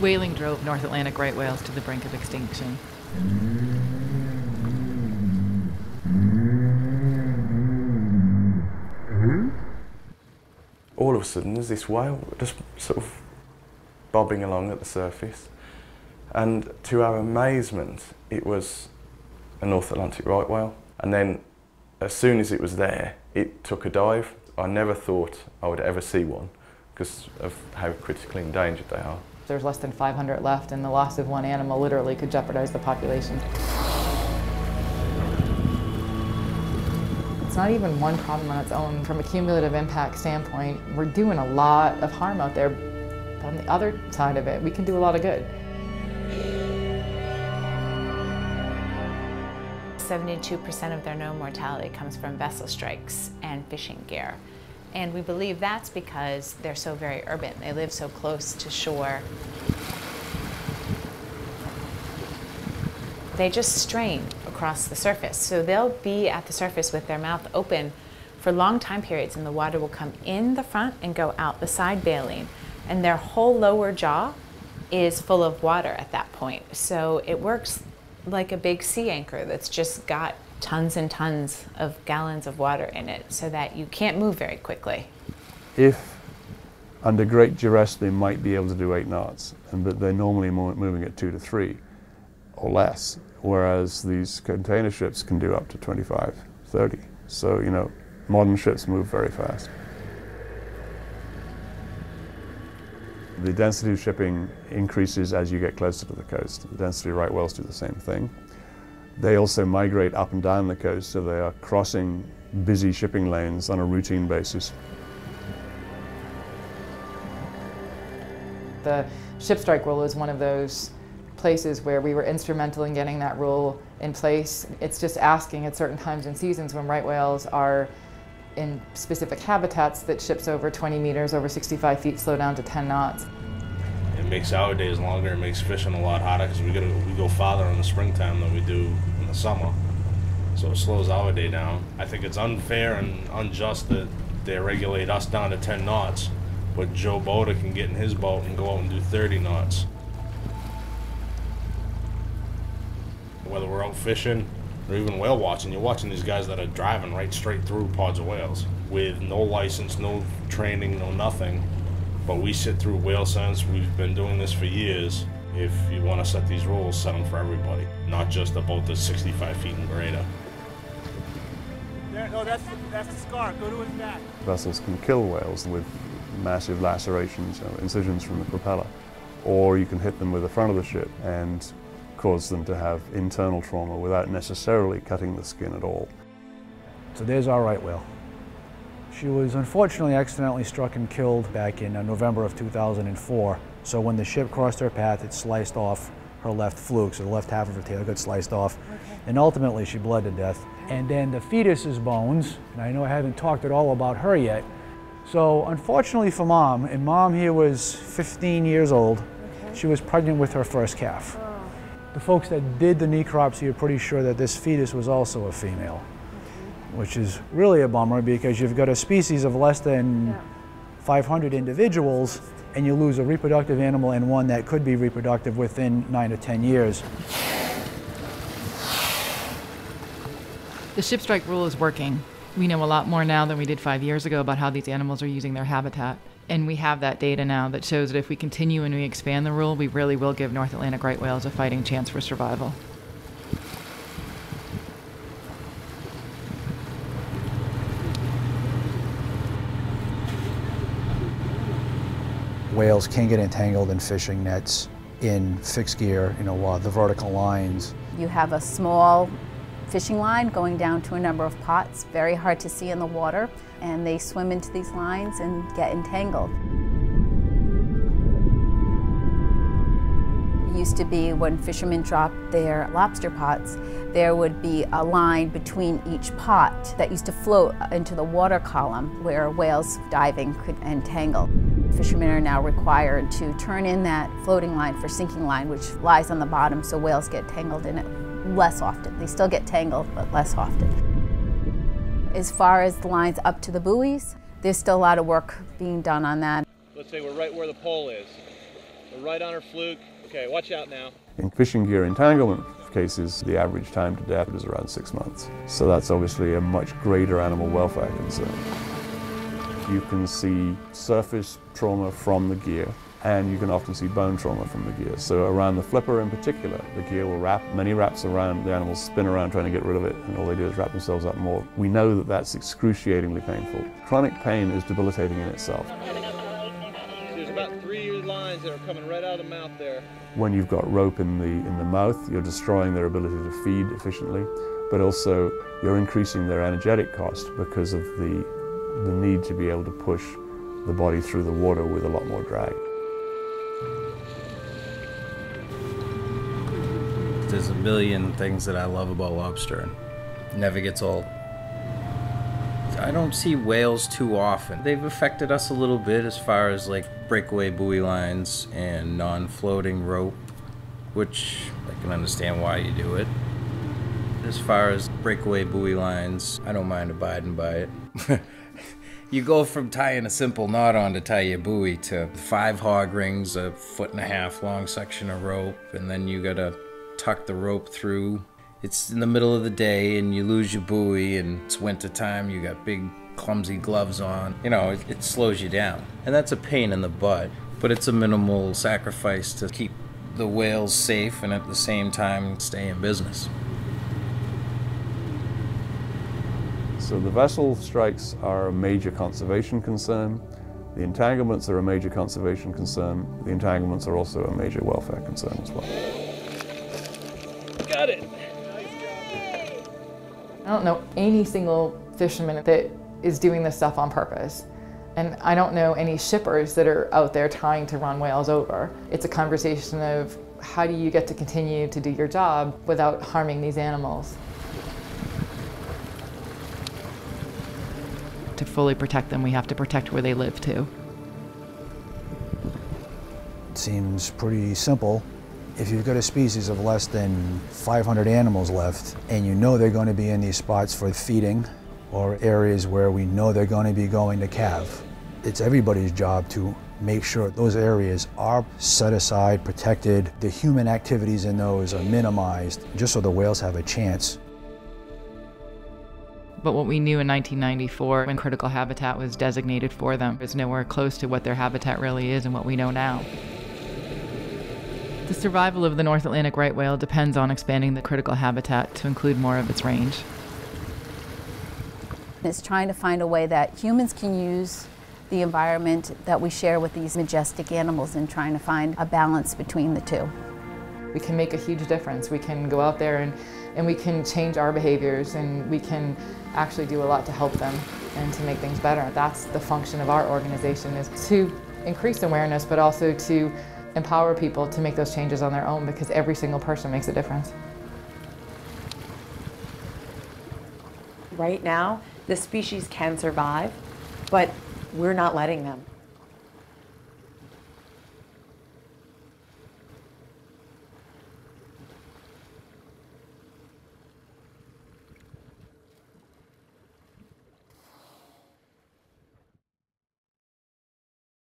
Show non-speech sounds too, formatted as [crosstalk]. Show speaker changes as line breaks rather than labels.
Whaling drove North Atlantic right whales to the brink of extinction.
All of a sudden, there's this whale just sort of bobbing along at the surface. And to our amazement, it was a North Atlantic right whale. And then, as soon as it was there, it took a dive. I never thought I would ever see one because of how critically endangered they are.
There's less than 500 left, and the loss of one animal literally could jeopardize the population. It's not even one problem on its own. From a cumulative impact standpoint, we're doing a lot of harm out there. But on the other side of it, we can do a lot of good.
72% of their known mortality comes from vessel strikes and fishing gear. And we believe that's because they're so very urban. They live so close to shore. They just strain across the surface. So they'll be at the surface with their mouth open for long time periods and the water will come in the front and go out the side baleen. And their whole lower jaw is full of water at that point. So it works like a big sea anchor that's just got tons and tons of gallons of water in it so that you can't move very quickly.
If under great duress they might be able to do eight knots, and but they're normally moving at two to three or less, whereas these container ships can do up to 25, 30. So, you know, modern ships move very fast. The density of shipping increases as you get closer to the coast. The density of right whales do the same thing. They also migrate up and down the coast, so they are crossing busy shipping lanes on a routine basis.
The ship strike rule is one of those places where we were instrumental in getting that rule in place. It's just asking at certain times and seasons when right whales are in specific habitats that ships over 20 meters, over 65 feet, slow down to 10 knots.
It makes our days longer, it makes fishing a lot harder because we, we go farther in the springtime than we do in the summer. So it slows our day down. I think it's unfair and unjust that they regulate us down to 10 knots, but Joe Boater can get in his boat and go out and do 30 knots. Whether we're out fishing or even whale watching, you're watching these guys that are driving right straight through pods of whales with no license, no training, no nothing. But we sit through Whale SENSE. We've been doing this for years. If you want to set these rules, set them for everybody, not just about the 65 feet and greater.
There, no, that's the, that's the scar. Go to his back.
Vessels can kill whales with massive lacerations, or incisions from the propeller, or you can hit them with the front of the ship and cause them to have internal trauma without necessarily cutting the skin at all.
So there's our right whale. She was unfortunately accidentally struck and killed back in uh, November of 2004. So when the ship crossed her path, it sliced off her left fluke, so the left half of her tail got sliced off. Okay. And ultimately she bled to death. And then the fetus's bones, and I know I haven't talked at all about her yet. So unfortunately for mom, and mom here was 15 years old, okay. she was pregnant with her first calf. The folks that did the necropsy are pretty sure that this fetus was also a female, which is really a bummer because you've got a species of less than yeah. 500 individuals and you lose a reproductive animal and one that could be reproductive within nine to 10 years.
The ship strike rule is working. We know a lot more now than we did five years ago about how these animals are using their habitat. And we have that data now that shows that if we continue and we expand the rule, we really will give North Atlantic right whales a fighting chance for survival.
Whales can get entangled in fishing nets, in fixed gear, you know, uh, the vertical lines.
You have a small fishing line going down to a number of pots, very hard to see in the water and they swim into these lines and get entangled. Used to be when fishermen dropped their lobster pots, there would be a line between each pot that used to float into the water column where whales diving could entangle. Fishermen are now required to turn in that floating line for sinking line, which lies on the bottom so whales get tangled in it less often. They still get tangled, but less often. As far as the lines up to the buoys, there's still a lot of work being done on that.
Let's say we're right where the pole is. We're right on her fluke. Okay, watch out now.
In fishing gear entanglement cases, the average time to death is around six months. So that's obviously a much greater animal welfare concern. You can see surface trauma from the gear, and you can often see bone trauma from the gear. So around the flipper in particular, the gear will wrap, many wraps around, the animals spin around trying to get rid of it, and all they do is wrap themselves up more. We know that that's excruciatingly painful. Chronic pain is debilitating in itself.
There's about three lines that are coming right out of the mouth there.
When you've got rope in the, in the mouth, you're destroying their ability to feed efficiently, but also you're increasing their energetic cost because of the, the need to be able to push the body through the water with a lot more drag.
There's a million things that I love about lobster and never gets old. I don't see whales too often. They've affected us a little bit as far as like breakaway buoy lines and non floating rope, which I can understand why you do it. As far as breakaway buoy lines, I don't mind abiding by it. [laughs] you go from tying a simple knot on to tie your buoy to five hog rings, a foot and a half long section of rope, and then you gotta tuck the rope through. It's in the middle of the day and you lose your buoy and it's winter time, you got big clumsy gloves on. You know, it, it slows you down. And that's a pain in the butt, but it's a minimal sacrifice to keep the whales safe and at the same time stay in business.
So the vessel strikes are a major conservation concern. The entanglements are a major conservation concern. The entanglements are also a major welfare concern as well.
Got it.
I don't know any single fisherman that is doing this stuff on purpose. And I don't know any shippers that are out there trying to run whales over. It's a conversation of how do you get to continue to do your job without harming these animals? To fully protect them, we have to protect where they live too.
It seems pretty simple. If you've got a species of less than 500 animals left and you know they're going to be in these spots for feeding or areas where we know they're going to be going to calve, it's everybody's job to make sure those areas are set aside, protected, the human activities in those are minimized, just so the whales have a chance.
But what we knew in 1994 when critical habitat was designated for them is nowhere close to what their habitat really is and what we know now. The survival of the North Atlantic right whale depends on expanding the critical habitat to include more of its range.
It's trying to find a way that humans can use the environment that we share with these majestic animals and trying to find a balance between the two.
We can make a huge difference. We can go out there and, and we can change our behaviors and we can actually do a lot to help them and to make things better. That's the function of our organization is to increase awareness but also to empower people to make those changes on their own because every single person makes a difference.
Right now, the species can survive, but we're not letting them.